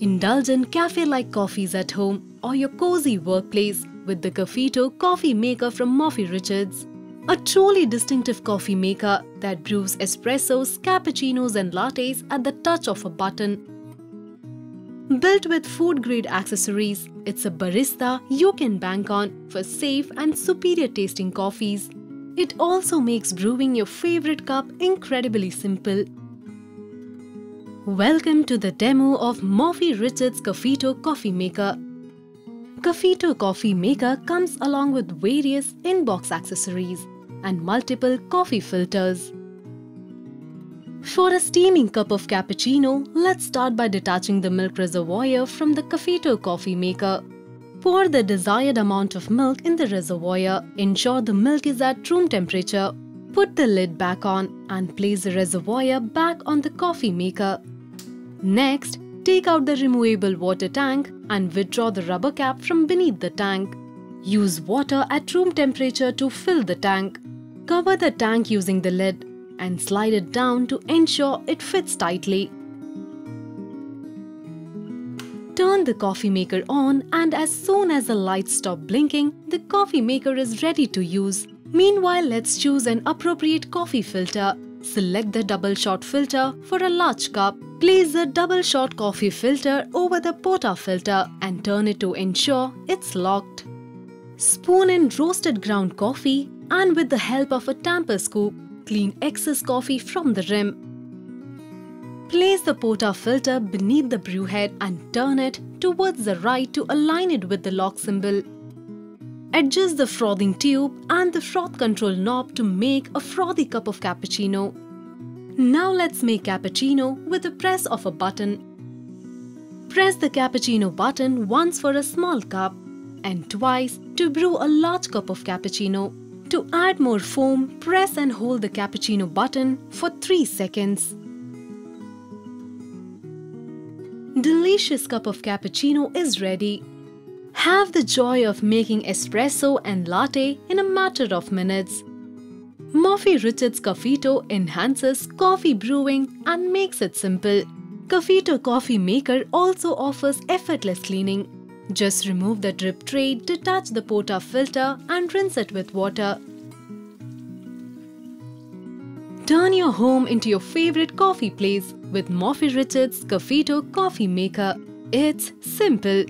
Indulge in cafe-like coffees at home or your cozy workplace with the Kaffeto coffee maker from Morphy Richards. A truly distinctive coffee maker that brews espressos, cappuccinos and lattes at the touch of a button. Built with food-grade accessories, it's a barista you can bank on for safe and superior tasting coffees. It also makes brewing your favorite cup incredibly simple. Welcome to the demo of Morphy Richards Kaffeto Coffee Maker. Kaffeto Coffee Maker comes along with various in-box accessories and multiple coffee filters. For a steaming cup of cappuccino, let's start by detaching the milk reservoir from the Kaffeto coffee maker. Pour the desired amount of milk in the reservoir. Ensure the milk is at room temperature. Put the lid back on and place the reservoir back on the coffee maker. Next, take out the removable water tank and withdraw the rubber cap from beneath the tank. Use water at room temperature to fill the tank. Cover the tank using the lid and slide it down to ensure it fits tightly. Turn the coffee maker on and as soon as the lights stop blinking, the coffee maker is ready to use. Meanwhile, let's choose an appropriate coffee filter. Select the double shot filter for a large cup. Place the double shot coffee filter over the porta filter and turn it to ensure it's locked. Spoon in roasted ground coffee and with the help of a tamper scoop, clean excess coffee from the rim. Place the porta filter beneath the brew head and turn it towards the right to align it with the lock symbol. Adjust the frothing tube and the froth control knob to make a frothy cup of cappuccino. Now let's make cappuccino with the press of a button. Press the cappuccino button once for a small cup and twice to brew a large cup of cappuccino. To add more foam, press and hold the cappuccino button for 3 seconds. Delicious cup of cappuccino is ready. Have the joy of making espresso and latte in a matter of minutes. Morphy Richards Kaffeto enhances coffee brewing and makes it simple. Kaffeto Coffee Maker also offers effortless cleaning. Just remove the drip tray, detach the porta filter and rinse it with water. Turn your home into your favorite coffee place with Morphy Richards Kaffeto Coffee Maker. It's simple